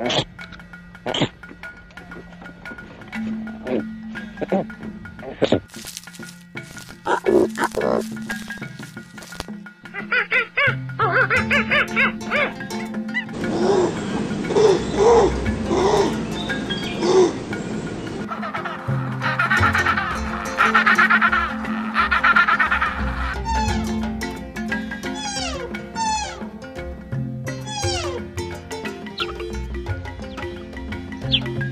Uh-oh, uh-oh. you